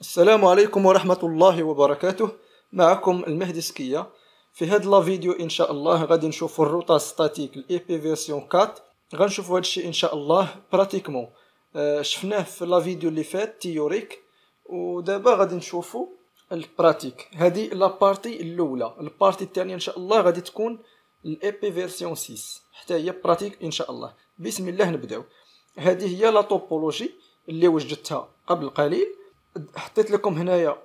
السلام عليكم ورحمة الله وبركاته. معكم المهدي سكية. في هاد la vidéo إن شاء الله غادي نشوفوا ال routes statiques ال IP version 4 غنشوفوا هادشي إن شاء الله pratiquement آه شفناه في la vidéo اللي فات théorique ودابا غادي نشوفوا ال pratique هذه la partie الأولى. ال partie الثانية إن شاء الله غادي تكون ال IP version 6 حتى هي pratique إن شاء الله. بسم الله نبداو هذه هي la topologie اللي وجدتها قبل قليل. حطيت لكم هنايا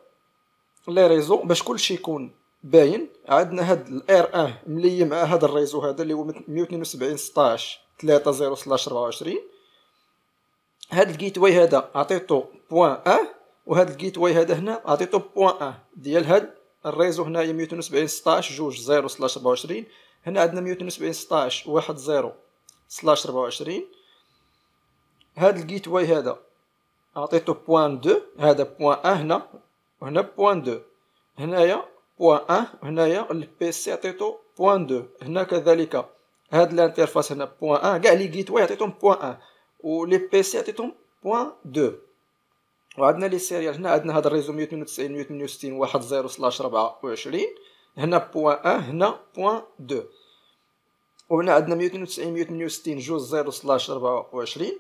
les réseaux باش كلشي يكون باين. عندنا هاد ال R 1 ملي مع هاد ال réseau هذا اللي هو 172 16 3 0 slash 24 هاد ال gateway هذا عطيتو point 1 وهاد ال gateway هذا هنا عطيتو point 1 ديال هاد ال réseau هنايا 172 16 جوج 0 slash 24 هنا عندنا 172 16 1 0 slash 24 هاد ال gateway هذا عطيتو point 2 هذا point 1 هنا وهنا point 2 هنايا point 1 هنايا ال PC عطيتو point 2 هنا كذلك هاد ال interface هنا point 1 كاع les gateways عطيتهم point 1 و les PC عطيتهم point 2 وعندنا les serial هنا عندنا هاد ال réseau 192 168 واحد 0 slash 24 هنا point 1 هنا point 2 وهنا عندنا 192 168 جوج 0 slash 24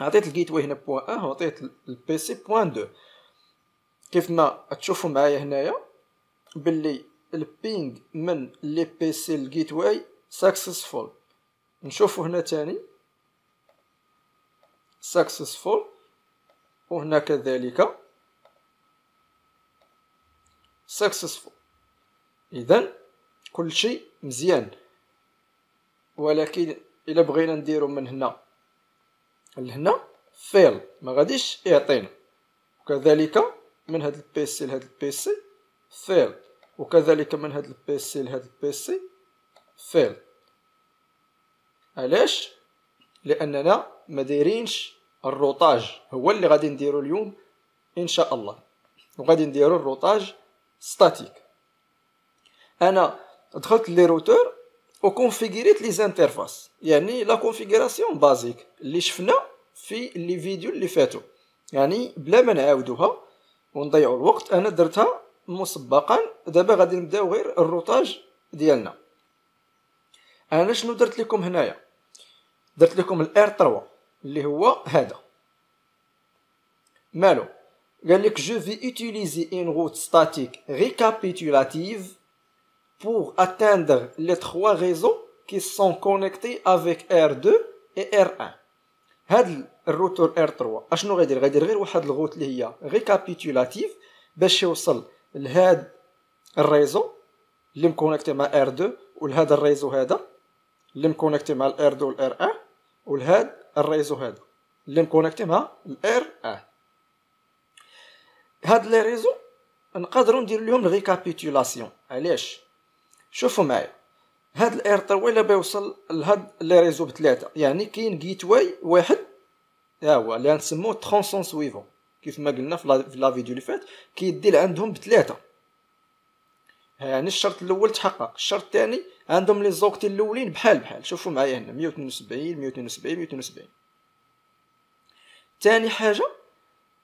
عطيت ال gateway هنا point 1 وعطيت ال PC point 2 كيف ما تشوفوا معايا هنايا باللي ال ping من les PC ال gateway successful نشوفوا هنا تاني. successful وهنا كذلك. successful اذا كل شيء مزيان. ولكن إلا بغينا نديرو من هنا. لهنا fail. ما غاديش يعطينا. وكذلك من هاد ال PC لهاد ال PC fail. وكذلك من هاد ال PC لهاد ال PC fail. علاش؟ لأننا ما دايرينش ال routage. هو اللي غادي نديرو اليوم إن شاء الله. وغادي نديرو ال routage statique. أنا دخلت les routeurs و configurيت les interfaces يعني la configuration basique اللي شفنا في les vidéos اللي فاتوا يعني بلا ما نعاودوها ونضيعوا الوقت أنا درتها مسبقا دابا غادي نبداو غير ال routage ديالنا أنا شنو درت لكم هنايا درت لكم ال R3 اللي هو هذا مالو قال لك je vais utiliser une route statique récapitulative pour atteindre les trois réseaux qui sont connectés avec R2 et R1 هاد ال routeur R3 أشنو غيدير غيدير غير واحد ال route اللي هي récapitulative باش يوصل لهاد ال réseau اللي مconnecté مع R2 ولهذا ال réseau هذا اللي مconnecté مع ال R2 وال R1 ولهاد ال réseau هذا اللي مconnecté مع ال R1 هاد les réseaux نقدروا ندير لهم récapitulation علاش؟ شوفوا معايا. هاد ال R3 الا بيوصل لهاد les réseaux بثلاثه يعني كاين gateway واحد ها هو اللي غنسموه tronçon suivant كيف ما قلنا في la vidéo اللي فات كيدير عندهم بثلاثه يعني الشرط الأول تحقق. الشرط الثاني عندهم les octets الأولين بحال بحال. شوفوا معايا هنا 172 172 172 ثاني حاجة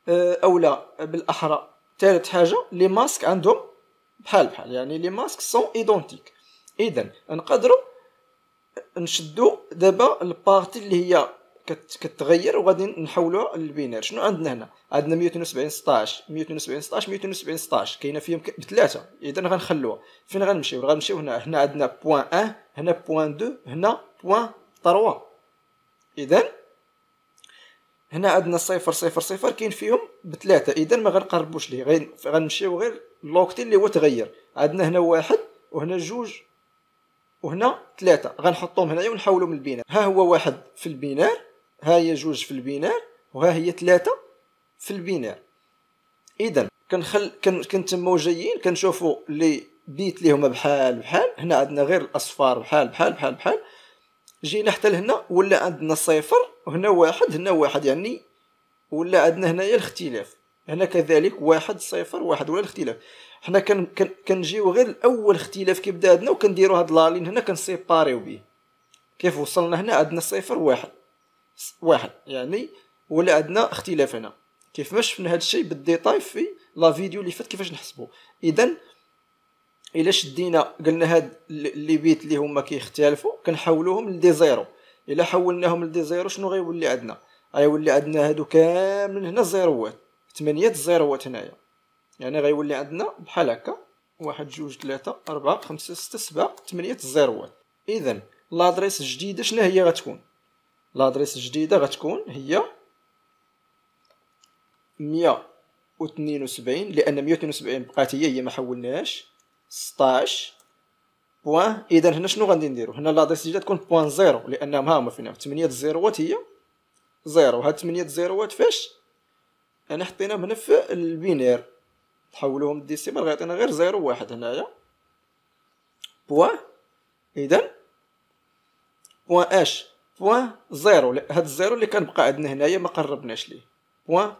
آه، أولا بالأحرى. ثالث حاجة les masques عندهم بحال بحال يعني les masques sont identiques. اذا نقدروا نشدو دابا ال partie اللي هي كتغير وغادي نحولوها لل binaire. شنو عندنا هنا؟ عندنا 172 16 172 16 172 16 كاينة فيهم بثلاثة. اذا غنخلوها. فين غنمشيو؟ غنمشيو هنا. هنا عندنا point 1 هنا point 2 هنا point 3 اذا هنا عندنا صفر صفر صفر كاين فيهم بثلاثة. اذا ما غنقربوش ليه غنمشيو غير l'octet اللي هو تغير. عندنا هنا واحد وهنا جوج وهنا ثلاثة. غنحطهم هنايا ونحولهم لل binaire ها هو واحد في ال binaire ها هي جوج في ال binaire وها هي ثلاثة في ال binaire اذا كنخل كنتمو جايين كنشوفوا لي بيت اللي هما بحال بحال. هنا عندنا غير الأصفار بحال بحال بحال بحال. جينا حتى لهنا ولا عندنا صفر وهنا واحد هنا واحد يعني ولا عندنا هنايا الاختلاف. هنا كذلك واحد صفر واحد ولا الاختلاف. حنا كن كنجيو غير الأول اختلاف كيبدا عندنا وكنديرو هاد لالين هنا كنسيباريو به كيف وصلنا هنا؟ عندنا صفر واحد. واحد يعني ولا عندنا اختلاف هنا. كيف ما شفنا هذا الشيء بال détail في la vidéo اللي فات؟ كيفاش نحسبوا اذا إلا شدينا قلنا هاد les bits اللي هما كيختلفوا كنحولوهم ل des zéros. إلا حولناهم ل des zéros شنو غيولي عندنا؟ غيولي عندنا هادو كاملين هنا زيروات ثمانية زيروات هنايا. يعني غيولي عندنا بحال هكا واحد جوج ثلاثة أربعة خمسة ستة سبعة ثمانية زيروات. إذا l'adresse الجديدة شنو هي غتكون؟ l'adresse الجديدة غتكون هي مية وثنين وسبعين لأن مية وثنين وسبعين بقات هي هي ما حولناهاش. ستاش point. إذا هنا شنو غادي نديرو؟ هنا l'adresse الجديدة تكون point zéro لأنهم ها هما فينا ثمانية زيروات هي زيرو. هاد ثمانية زيروات فاش؟ أنا حطيناهم هنا في ال binaire. تحولوهم ل décimal غيعطينا غير zéro واحد هنايا. point. إذا point اش point zéro. هاد ال zéro اللي كان بقى عندنا هنايا ما قربناش ليه. point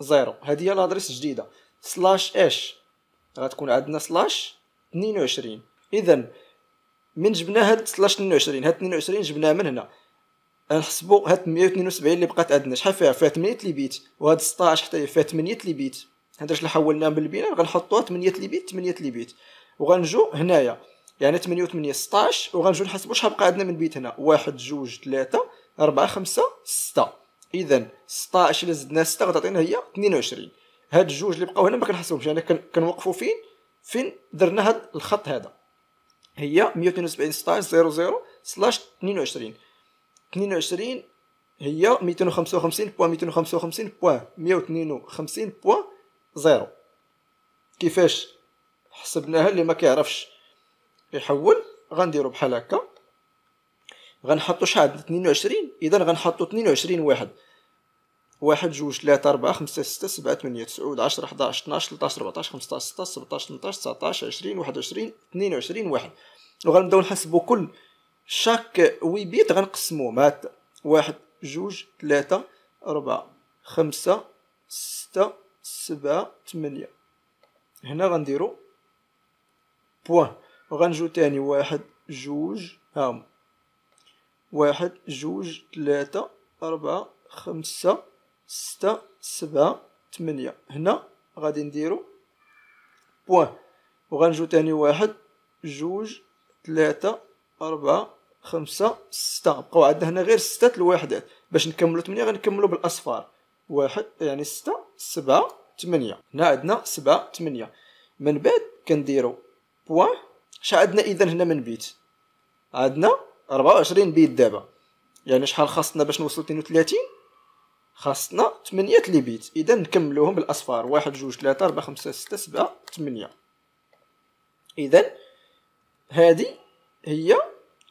zéro. هادي هي l'adresse جديده slash اش غتكون عندنا slash 22 اذا من جبنا هاد slash 22 هاد 22 جبناها من هنا. نحسبوا هاد 172 اللي بقات عندنا شحال فيها؟ فيها 8 les bits وهاد 16 حتى فيها 8 les bits هذا اللي حولناه بالبناء غنحطوها 8 لي بيت 8 لي بيت وغنجو هنايا. يعني 8 و 8 16 وغنجو نحسبوا شحال بقى عندنا من بيت هنا. واحد جوج ثلاثة أربعة خمسة ستة. إذا 16 إلا زدنا ستة غتعطينا هي 22 هاد الجوج اللي بقاو هنا ما كنحسبهمش يعني كنوقفوا فين؟ فين درنا هاد الخط هذا. هي 172 16 00 سلاش 22 22 هي 255 point 255 point 152 point zéro. كيفاش حسبناها اللي ما كيعرفش؟ يحول غنديرو بحال هكا. غنحطو شحال؟ 22 اذا غنحطو 22 واحد. واحد جوج ثلاثة أربعة خمسة ستة سبعة ثمانية تسعود عشرة حداش طناش تلتاش ربعتاش خمسطاش ستاش سبعطاش تمنطاش تسعطاش عشرين واحد وعشرين اثنين وعشرين واحد. وغنبداو نحسبو كل شاك وي بيت غنقسموه مع واحد جوج ثلاثة أربعة خمسة ستة سبعة ثمانية. هنا غنديرو بوان. وغنجو تاني واحد جوج هاهم واحد جوج ثلاثة أربعة خمسة ستة سبعة ثمانية هنا غادي نديرو point. وغنجو تاني واحد جوج ثلاثة أربعة خمسة ستة. بقاو عندنا هنا غير ستة الوحدات. باش نكملو ثمانية غنكملو بالأصفار. واحد يعني ستة سبعة ثمانية هنا عندنا سبعة ثمانية من بعد كنديرو point. شحال عندنا إذا هنا من bit؟ عندنا ربعة وعشرين bit دابا. يعني شحال خاصنا باش نوصلو اثنين وثلاثين خاصنا ثمانية les bits إذا نكملوهم بالأصفار. واحد جوج ثلاثة أربعة خمسة ستة سبعة ثمانية إذا هادي هي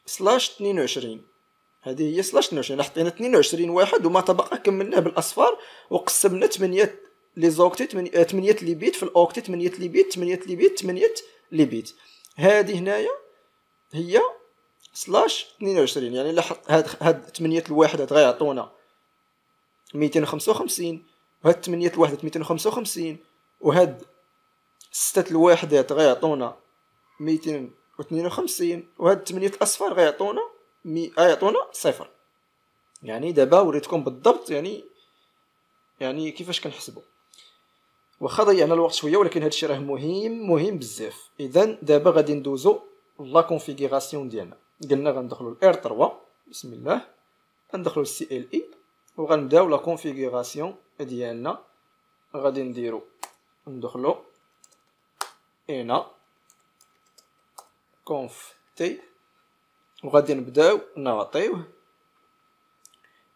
slash اثنين وعشرين. هذه هي slash 22 حطينا 22 واحد وما تبقى كملناه بالأصفار وقسمنا 8 les octets 8 les bits في ال octet 8 les bits 8 les bits 8 les bits هذه هنايا هي slash 22 يعني الا هاد هاد 8 الواحدات غيعطونا 255 وهاد 8 الواحدات 255 وهاد 6 الواحدات غيعطونا 252 وهاد 8 الأصفار غيعطونا مي غيعطونا صفر. يعني دابا وريتكم بالضبط يعني يعني كيفاش كنحسبوا واخا ضيعنا الوقت شوية ولكن هادشي راه مهم مهم بزاف. اذا دابا غادي ندوزو la configuration ديالنا. قلنا غندخلو ال R3 بسم الله. غندخلو ال CLI وغنبداو la configuration ديالنا غادي نديرو ندخلو هنا conf t وغادي نبداو نعطيوه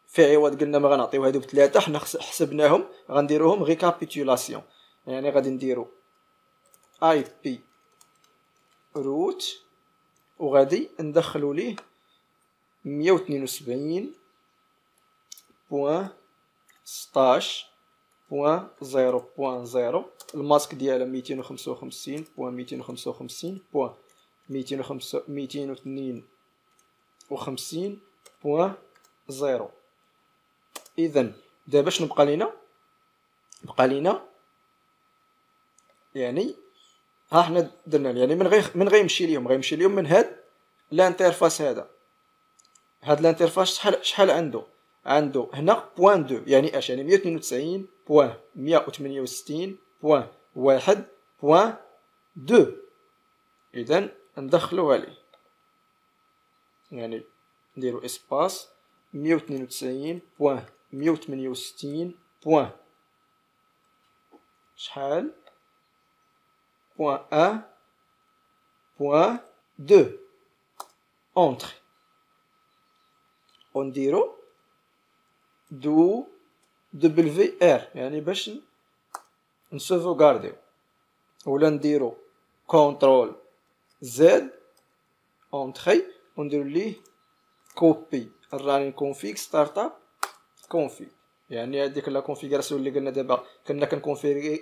في عوض قلنا ما غنعطيو هادو بثلاثة حنا حسبناهم غنديروهم récapitulation يعني غادي نديرو ip route وغادي ندخلو ليه مية وثنين وسبعين point ال masque ديالها ميتين وخمسة وخمسين point ميتين وخمسة وخمسين point ميتين وخمسة ميتين وثنين وخمسين point zéro اذا دابا شنو بقى لينا؟ بقى لينا يعني ها حنا درنا يعني من غير من غيمشي ليهم غيمشي ليهم من هاد ال interface هذا. هاد ال interface شحال شحال عنده؟ عنده هنا point deux يعني اش يعني 192 point 168 point واحد point deux اذا ندخلو عليه. يعني نديرو espace 192 point 168 point شحال؟ point un point deux entrée ونديرو do wr يعني باش نسوفوغارديو ولا نديرو contrôle Z entrée ونديرو ليه copy. ال running config startup config يعني هذيك la configuration اللي قلنا دابا كنا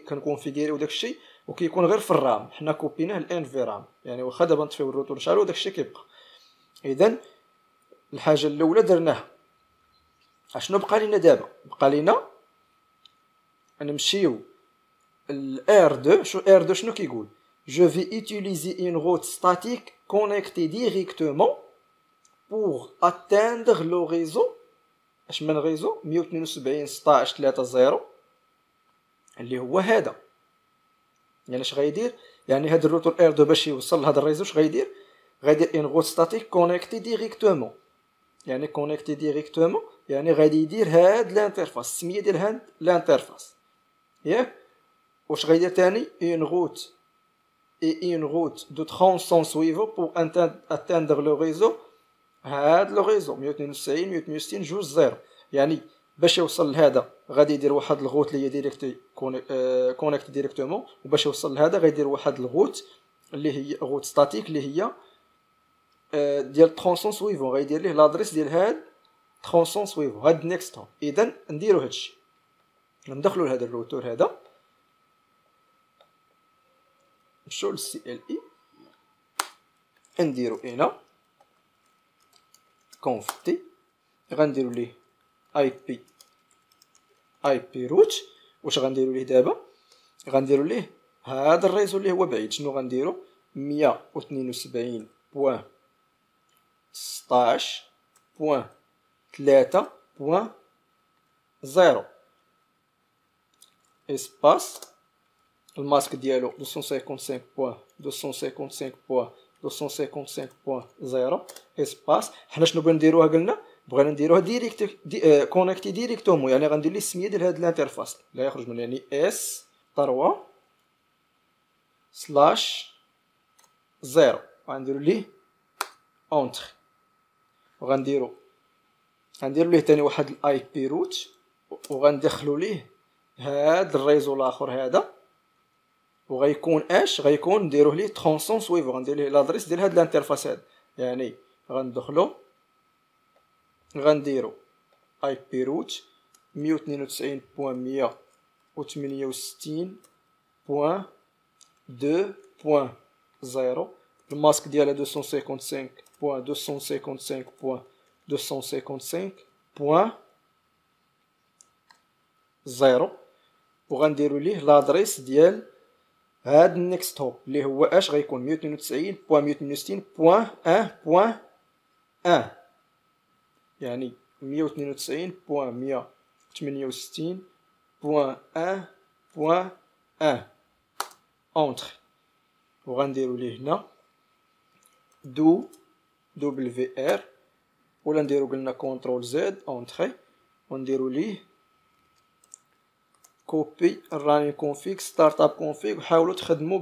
كنكونفيغيريو داكشي وكيكون غير في ال RAM. حنا كوبيناه ال NVRAM. يعني واخا دابا نطفيو الروتور نشعلو داكشي كيبقى. اذا الحاجة الأولى درناها. اشنو بقى لينا دابا؟ بقى لينا نمشيو ال R2 شو R2 شنو كيقول؟ Je vais utiliser une route statique connectée directement pour atteindre le réseau. اش من réseau 172 16 3 0 اللي هو هذا. يعني اش غيدير يعني هاد ال routeur R2 باش يوصل لهذا ال réseau اش غيدير غيدير une route statique connectée directement يعني connectée directement يعني غادي يدير هاد ال interface السمية ديال هاد ال interface ياك واش غيدير تاني؟ une route et une route de tronçon suivant pour atteindre le réseau هاد le réseau 192 168 جوج zéro. يعني باش يوصل لهذا غادي يدير واحد ال route اللي هي directe connectée directement وباش يوصل لهذا غيدير واحد ال route اللي هي route statique اللي هي ديال tronçon suivant غيدير ليه l'adresse ديال هاد tronçon suivant هاد next hop إذا نديرو هادشي ندخلو لهذا الروتور هذا. نمشيو لل CLI نديرو هنا. Conf t غنديرو ليه ip ip route واش غنديرو ليه دابا؟ غنديرو ليه هذا ال réseau اللي هو بعيد. شنو غنديرو؟ مية وثنين وسبعين point ستاش point تلاتة point zéro espace ال masque ديالو deux cent cinquante-cinq point deux cent cinquante-cinq point 255.0 espace حنا شنو بغينا نديروها قلنا بغينا نديروها directe de connectée directement يعني غندير ليه السميه ديال هاد ال interface لا يخرج من يعني S 3 slash zéro غنديرو ليه entrer وغنديرو. غنديرو ليه تاني واحد ال ip route وغندخلو ليه هاد ال réseau الآخر هذا. وغيكون اش؟ غيكون نديروه ليه tronçon suivant. غندير ليه l'adresse ديال هاد ال interface هاد. يعني غندخلو غنديرو ip route مية وتنين وتسعين point مية وتمنية وستين point deux point zéro. ال masque ديالها دو سون سيكونت سانك بوان دو سون سيكونت سانك بوان دو سون سيكونت سانك بوان زيرو وغنديرو ليه لادريس ديال هاد النيكست هوب اللي هو اش غيكون مية وتنين وتسعين بوان مية وتمنية وستين بوان ان بوان ان يعني مية وتنين وتسعين بوان مية وتمنية وستين بوان ان بوان ان اونتر وغنديرو ليه هنا دو دبليو ار ولا نديرو قلنا contrôle Z entrée ونديرو ليه copy running config startup config وحاولوا تخدموا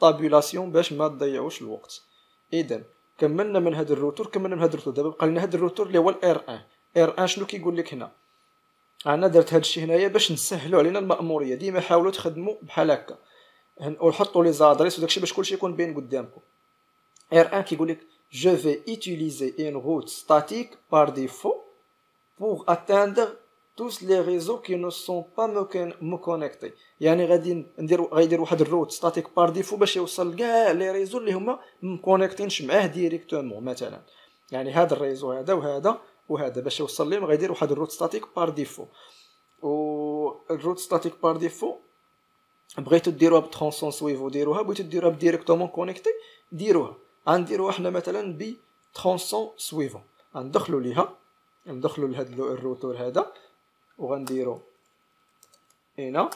tabulation باش ما تضيعوش الوقت اذا كملنا من هذا الروتور كملنا من هذا الروتور دابا بقى لنا هذا الروتور اللي هو ال R1 R1 شنو كيقول لك هنا أنا درت هذا الشيء هنايا باش نسهلوا علينا الماموريه ديما حاولوا تخدموا بحال هكا وحطوا les adresses وداكشي باش كلشي يكون بين قدامكم R1 كيقول لك je vais utiliser une route statique par défaut pour atteindre tous les réseaux qui ne sont pas me connectés. يعني غادي ندير غيدير واحد ال route statique par défaut باش يوصل كاع les réseaux اللي هما مكونيكتينش معاه directement مثلا. يعني هذا ال réseau هذا وهذا وهذا باش يوصل لهم غيدير واحد ال route statique par défaut و ال route statique par défaut بغيتو ديروها ب tronçon suivant ديروها بغيتو ديروها ب directement connecté ديروها. غنديروها حنا مثلا ب tronçon suivant غندخلو ليها ندخلو لهاد الروتور هذا وغنديرو هنا.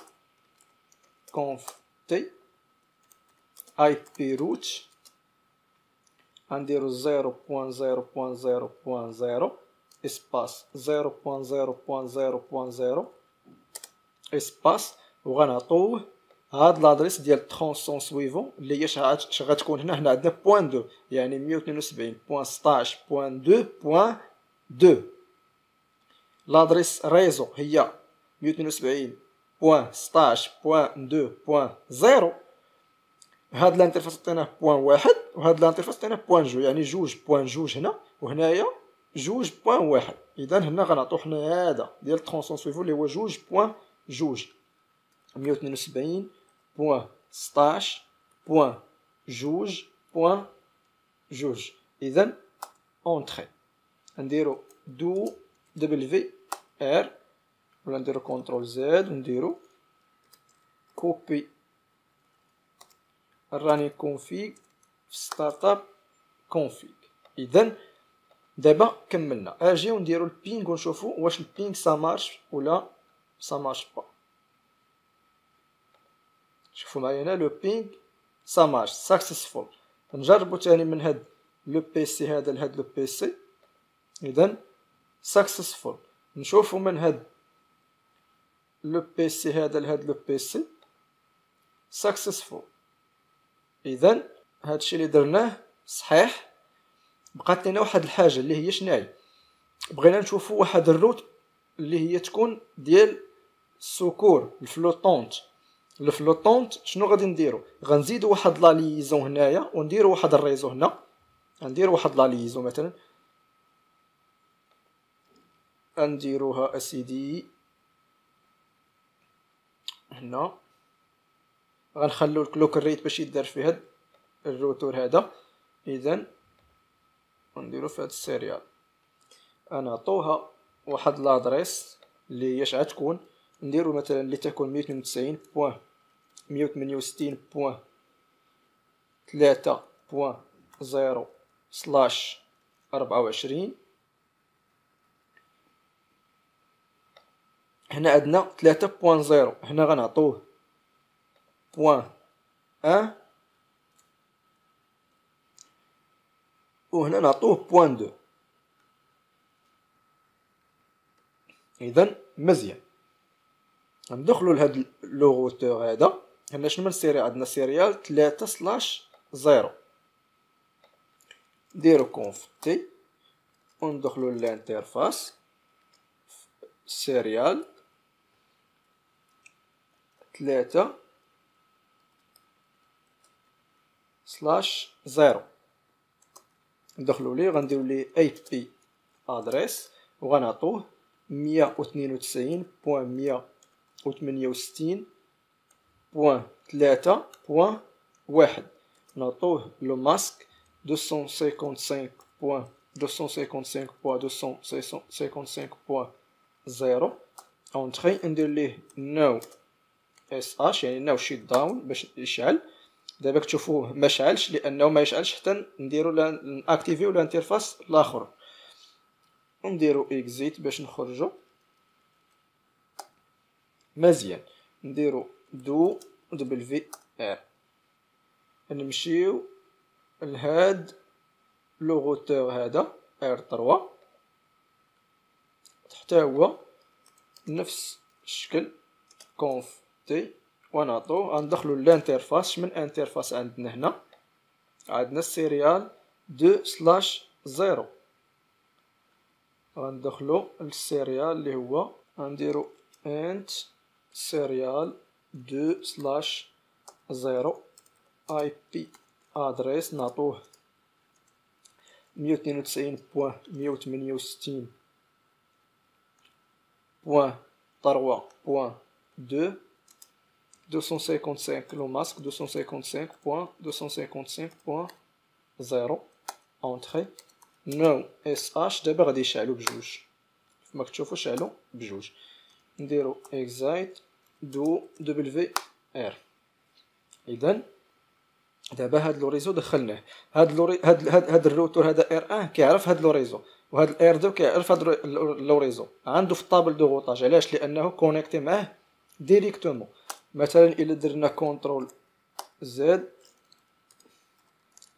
conf t. ip route غنديرو zéro point zéro point zéro point zéro. espace zéro point zéro point zéro point zéro. espace. وغنعطوه هاد l'adresse ديال tronçon suivant اللي هي اش غتكون هنا هنا عندنا point deux يعني مية وثنين وسبعين. point ستاش point deux point deux l'adresse réseau هي مية وثنين وسبعين. point ستاش point deux point zéro هاد ال interface عطيناه point واحد وهاد ال interface عطيناه point جو يعني جوج point جوج هنا وهنايا جوج point واحد. اذا هنا غنعطو حنا هذا ديال tronçon suivant اللي هو جوج point جوج. مية وثنين وسبعين. point ستاش point جوج point جوج اذا entrée نديرو do wr ولا نديرو control z ونديرو copy running config في startup config اذا دابا كملنا أجي ونديرو ال ping ونشوفو واش ال ping ça marche ولا ça marche pas شوفوا معايا هنا le ping ça marche successful نجربو تاني من هاد le PC هذا لهاد le PC. اذا successful نشوفو من هاد le PC هذا لهاد le PC. successful اذا هادشي اللي درناه صحيح. بقات لنا واحد الحاجة اللي هي شناهي؟ بغينا نشوفو واحد ال route اللي هي تكون ديال ال secours ال flottante ال flottante شنو غادي نديرو؟ غنزيدو واحد la liaison هنايا ونديرو واحد ال réseau هنا. غنديرو واحد la liaison مثلا. غنديروها أسيدي هنا. غنخلو ال clock rate باش يدار في هاد الروتور هذا. اذا نديرو في هاد ال serial. نعطوها واحد l'adresse اللي هي شحال تكون. نديرو مثلا مية وثنين وتسعين point. مية وثمانية وستين point. تلاتة point zéro slash أربعة وعشرين. هنا عندنا تلاتة point zéro. هنا غنعطوه point un. وهنا نعطوه point deux. اذا مزيان. ندخلو لهاد le routeur هذا هنا شنو من ال serial عندنا serial تلاتة slash zéro. نديرو conf t وندخلو لل interface. serial تلاتة slash zéro. ندخلو ليه؟ غنديرو ليه ip address. وغنعطوه مية وثنين وتسعين point مية وثمانية وستين point تلاتة point واحد نعطوه le masque deux cent cinquante-cinq point deux cent cinquante-cinq point deux cent cinquante-cinq point zéro entrée ندير ليه no sh يعني no shutdown باش يشعل. دابا كتشوفوه ما شعلش. لأنه ما يشعلش حتى نديرو نأكتيفيو ال interface الآخر. ونديرو exit باش نخرجو. مزيان. نديرو do wr. نمشيو لهاد le routeur هذا R 3 حتى هو نفس الشكل conf t ونعطو غندخلو l'interface من interface عندنا هنا؟ عندنا ال serial deux slash zéro. غندخلو لل serial اللي هو غنديرو int serial deux slash zéro ip address نعطوه مية وثنين وتسعين point مية وثمانية وستين point trois point deux 255 le masque 255.255.0 entrée. No sh دابا غادي يشعلو بجوج كما كتشوفو شعلو بجوج نديرو exit do wr. اذا دابا هاد le réseau دخلناه. هاد لو هاد هاد, هاد الروتور هذا R un كيعرف هاد le réseau وهذا ال R deux كيعرف هاد le réseau. عنده في ال table de routage. علاش؟ لأنه connecté معاه directement مثلا إلا درنا control z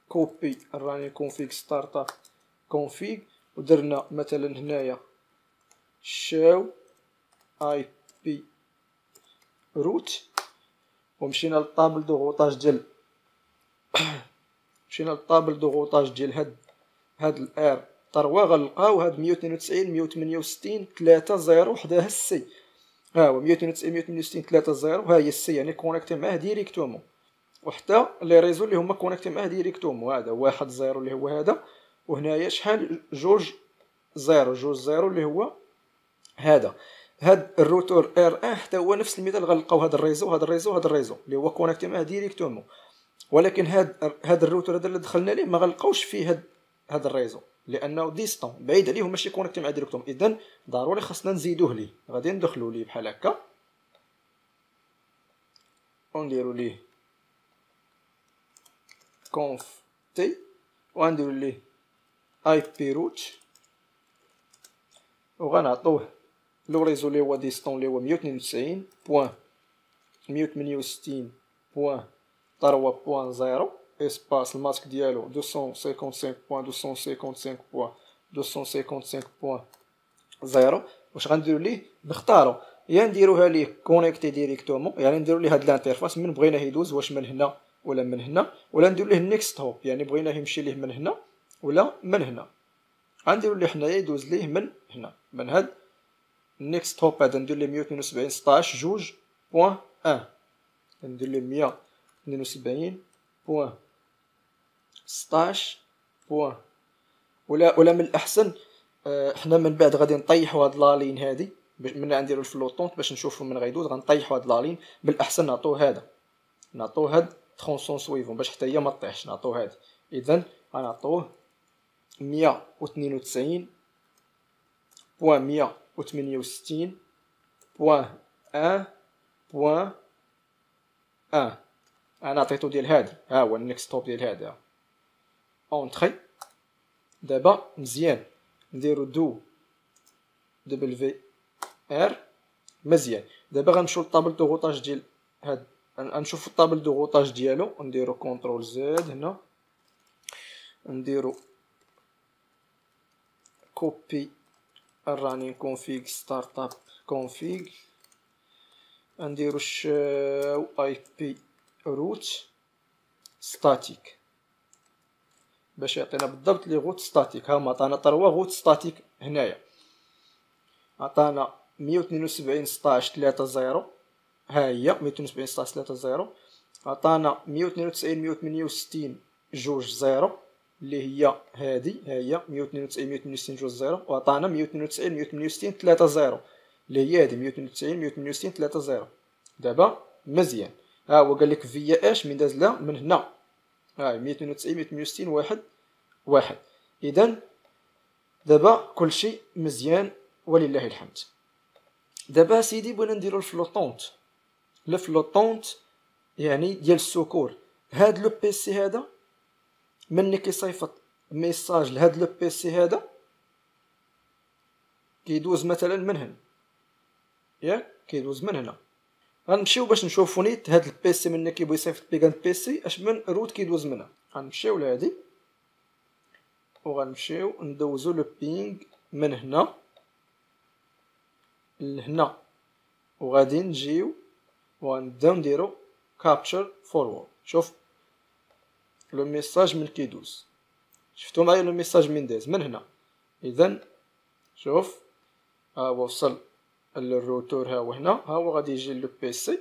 copy running-config startup-config ودرنا مثلا هنايا show ip route ومشينا لل table de ديال مشينا لل table de ديال هاد هاد ال R trois غنلقاو هاد 192 168 3 0 حداها ال C. ها هو 192 168 3 0 ها هي ال C. يعني connecté معاه directement وحتى les réseaux اللي هما connectés معاه directement هذا واحد زيرو اللي هو هذا. وهنايا شحال؟ جوج زيرو. جوج زيرو اللي هو هذا. هاد ال routeur R un حتى هو نفس المثال غنلقاو هاد ال réseau هاد ال réseau هاد ال réseau اللي هو connecté معاه directement ولكن هاد هاد الروتور هذا اللي دخلنا ليه ما غنلقاوش فيه هاد هاد ال réseau لأنه distant بعيد عليه وماشي connecté مع directement اذا ضروري خاصنا نزيدوه ليه. غادي ندخلو ليه بحال هكا. ونديرو ليه conf t وغنديرو ليه ip route وغنعطوه le réseau اللي هو distant اللي هو مية وتنين وتسعين point مية وتمنية وستين point trois point zéro espace ال masque ديالو 255.255.255.0 واش غنديرو ليه نختارو يا نديروها ليه connecté directement يعني نديرو ليه هاد ال interface من بغيناه يدوز واش من هنا ولا من هنا ولا نديرو ليه next hop يعني بغيناه يمشي ليه من هنا ولا من هنا غنديرو ليه حنايا يدوز ليه من هنا من هاد next hop هذا ندير ليه 172 16 جوج point un ندير ليه 172 point 16 point ولا ولا من الاحسن حنا من بعد غادي نطيحوا هاد la ligne هادي من غنديرو ال flottante باش نشوفو من غيدوز غنطيحوا هاد la ligne بالاحسن نعطوه هذا نعطوه هاد tronçon suivant باش حتى هي ما طيحش نعطوه هادي اذا غنعطوه مية وتنين وتسعين point مية وتمنية وستين point un point un أنا عطيتو ديال هادي. ها هو ال next hop ديال هذا entrée دابا مزيان. نديرو do. wr. مزيان. دابا غنمشيو لل table de routage ديال هاد غنشوفو ال table de routage ديالو. نديرو Ctrl Z هنا. نديرو copy ال running-config startup-config نديرو ip route static باش يعطينا بالضبط les routes statiques هما عطانا trois routes statiques هنايا. عطانا مية وتنين وسبعين سطاش تلاتة زيرو. ها هي مية وتنين وسبعين سطاش تلاتة زيرو. عطانا مية وتنين وتسعين مية وتمنية وستين جوج زيرو. اللي هي هادي ها هي مية وتنين وتسعين مية وتمنية وستين جوج زيرو وعطانا مية وتنين وتسعين مية وتمنية وستين تلاتة زيرو. اللي هي هادي مية وتنين وتسعين مية وتمنية وستين تلاتة زيرو. دابا مزيان. ها هو قالك فيا اش من داز لا من هنا. ها مية وتنين وتسعين مية وتمنية وستين واحد واحد. إذا دابا كلشي مزيان ولله الحمد. دابا سيدي بغينا نديرو ال flottante. ال flottante يعني ديال ال secours. هاد le PC هذا مني كيصيفط message لهاد le PC هذا كيدوز مثلا من هنا. ياك كيدوز من هنا. غنمشيو باش نشوفو نيت هاد ال PC مني كيبغي يصيفط pour un PC اش من route كيدوز منها. غنمشيو لهادي وغنمشيو ندوزو le ping من هنا لهنا. وغادي نجيو وغنبداو نديرو capture forward شوف le message من كيدوز شفتو معايا le message من داز من هنا اذا شوف ها وصل للروتور ها هو هنا ها هو غادي يجي le PC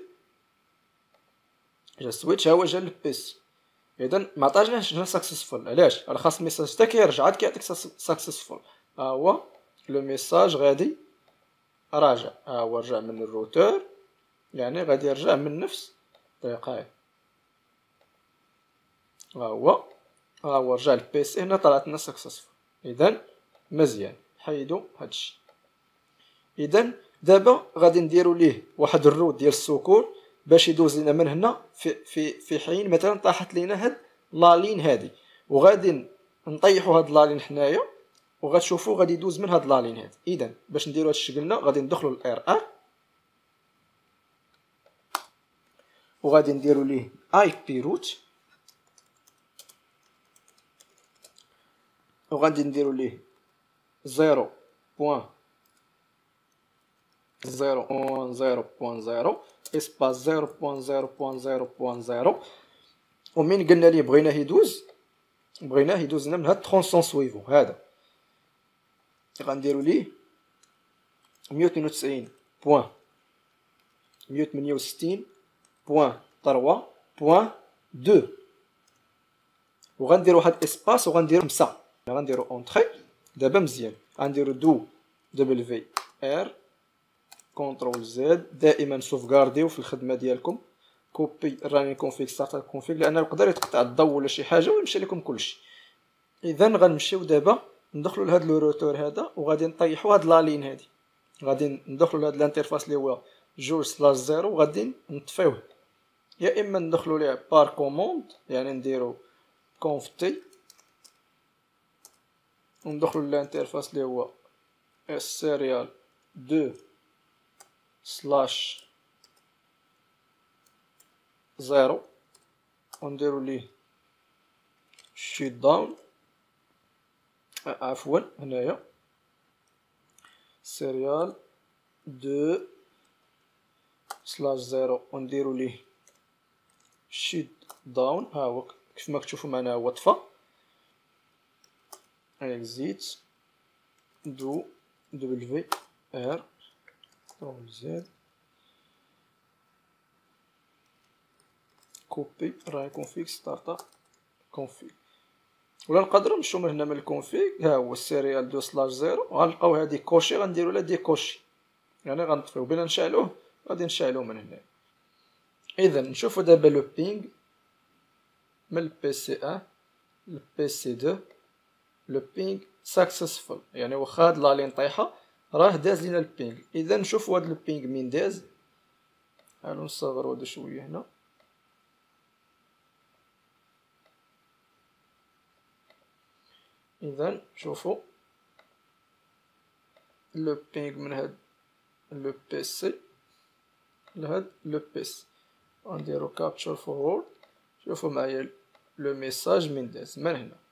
جا switch ها هو جا le PC اذا ما عطاش هنا successful علاش راه خاص ال message حتى كيرجع عاد كيعطيك successful ها هو le message غادي راجع ها هو رجع من الروتور يعني غادي يرجع من نفس الطريقة هاي ها هو ها هو رجع ال PC هنا طلعت لنا successful اذا مزيان حيدو هادشي. اذا دابا غادي نديرو ليه واحد ال route ديال ال secours باش يدوز لنا من هنا في في في حين مثلا طاحت لينا هاد la ligne هادي. وغادي نطيحو هاد la ligne حنايا وغتشوفوا غادي يدوز من هاد la ligne هاد اذا باش نديرو هادشي قلنا غادي ندخلو ل R 1 وغادي نديرو ليه ip route وغادي نديرو ليه zéro point. zéro point zéro point zéro. espace zéro point zéro point zéro point zéro. ومين قلنا ليه بغيناه يدوز بغيناه يدوز لنا من هاد tronçon suivant هذا. غنديرو ليه مية وتنين وتسعين point. مية وتمنية وستين point. trois point deux. وغنديرو واحد espace وغنديرو خمسة. غنديرو entrée دابا مزيان غنديرو do wr Ctrl Z دائما sauvegardiو في الخدمه ديالكم copy running-config start config لأن يقدر يتقطع. الضو ولا شي حاجة ويمشي لكم كلشي إذا غنمشيو دابا ندخلو لهاد le routeur هذا وغادي نطيحو هاد la ligne هادي. غادي ندخلو لهاد ال interface اللي هو جوج slash zéro وغادي نطفيوه. يا إما ندخلو ليه par commande يعني نديرو conf t وندخلو لل interface اللي هو serial deux slash zéro. ونديرو ليه shutdown. عفوا هنايا. serial deux slash zéro. ونديرو ليه shutdown. ها هو كيف ما كتشوفو معنا هو طفى. exit do wr control z copy running-config startup-config ولا نقدروا نمشيو من هنا من ال config ها هو ال serial deux slash zéro غنلقاو هادي décocher غنديرو لها décocher يعني غنطفيو. بلا نشعلوه غادي نشعلوه من هنا. اذا نشوفو دابا le ping من ال PC un لل PC deux le ping successful يعني واخا هاد la ligne طايحة راه داز لينا ال ping إذا نشوفو هاد ال ping من داز. هانو نصغرو هادو شوية هنا. إذا شوفوا le ping من هاد le PC لهاد le PC غنديرو capture forward شوفوا معايا le message من داز. من هنا.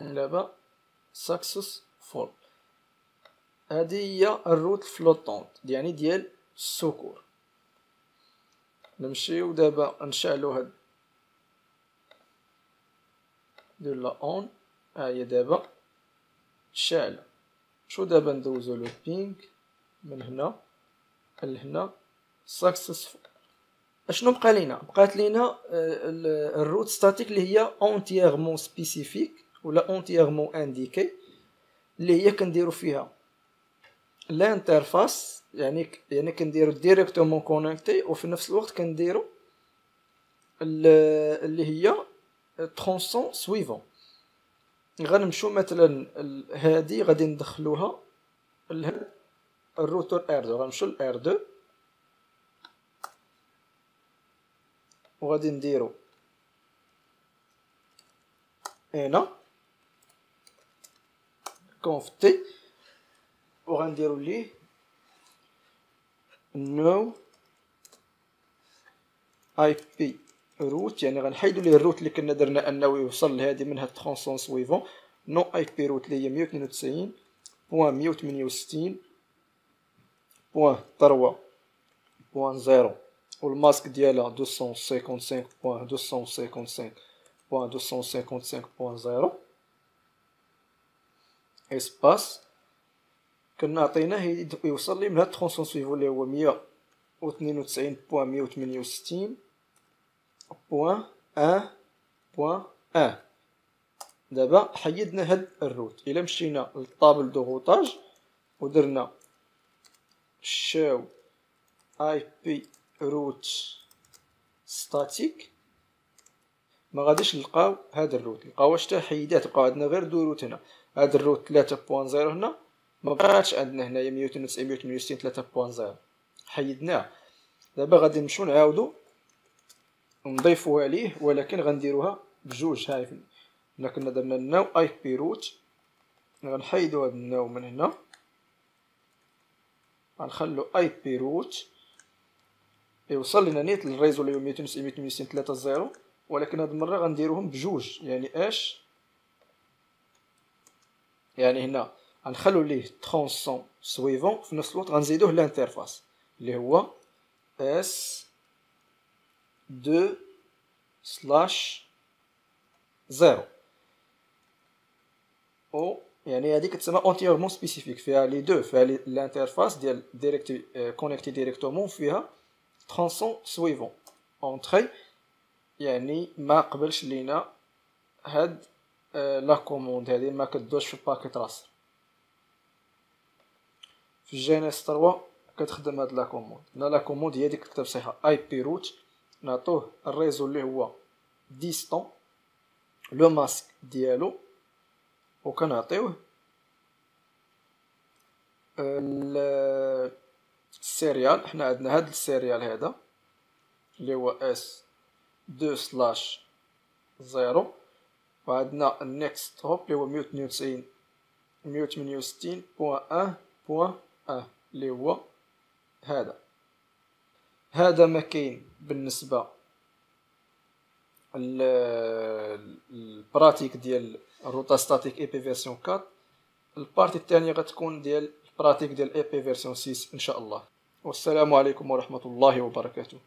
دابا فول هذه هي ال route flottante يعني ديال ال secours. نمشيو دابا نشعلو هاد ندير la on. ها هي دابا شاعلة شو دابا ندوزو le ping؟ من هنا لهنا. successful أشنو بقى لينا؟ بقات لينا آه، ال route statique اللي هي entièrement spécifique ولا entièrement indiquée اللي هي كنديرو فيها. ال interface يعني يعني كنديرو directement connectée وفي نفس الوقت كنديرو اللي هي tronçon suivant غنمشو مثلا هادي غادي ندخلوها ال routeur R 2 غنمشو ل R 2 وغادي نديرو هنا. conf t وغنديرو ليه no ip route يعني غنحيدو ليه ال route اللي كنا درنا أنه يوصل لهادي منها tronçon suivant no ip route اللي هي مية وتنين وتسعين point مية وتمنية وستين point trois point zéro. والماسك ديالها deux cent cinquante-cinq point deux cent cinquante-cinq point deux cent cinquante-cinq point zéro. espace كنا عطيناه يوصل لي من هاد tronçon suivant اللي هو مية وتنين وتسعين point مية وتمنية وستين point un point un دابا حيدنا هاد ال route الا مشينا لل table de routage ودرنا show ip route static ما غاديش نلقاو هاد ال route. نلقاو واش حيدات بقاو عندنا غير deux routes هنا هاد ال route 3.0 هنا. ما بقاتش عندنا هنايا 192 168 3.0 حيدناه. دابا غادي نمشيو نعاودو. نضيفوها ليه ولكن غنديروها بجوج. هاي الا كنا درنا no ip route. غنحيدو هاد ال no من هنا. غنخلو ip route. يوصل لنا نيت ال réseau اللي هو 290 ولكن هاد المرة غنديروهم بجوج. يعني اش؟ يعني هنا غنخلو ليه tronçon suivant في نفس الوقت غنزيدوه l'interface اللي هو s دو سلاش زيرو. أو يعني هذه كتسمى اونتيرمون سبيسيفيك فيها لي دو فيها الانترفاس ديال ديريكت كونيكتي ديريكتومون فيها ترونسون سويفون. اونتري يعني ما قبلش لينا هاد لا كوموند هادي ما كدوش في الباكيت راسر في جينيس 3 كتخدم هاد la commande. هنا la commande هي ديك كتب صحيحة. ip route نعطوه ال réseau اللي هو distant le masque ديالو وكنعطيوه ال serial. حنا عندنا هاد ال serial هذا اللي هو s deux slash zéro وعندنا ال next hop اللي هو مية وثنين وتسعين مية وثمانية وستين point un point un اللي هو هذا. هذا ما كاين بالنسبة la pratique ديال ال route statique IP version 4 ال partie الثانية غتكون ديال la pratique ديال IP version 6 إن شاء الله. والسلام عليكم ورحمة الله وبركاته.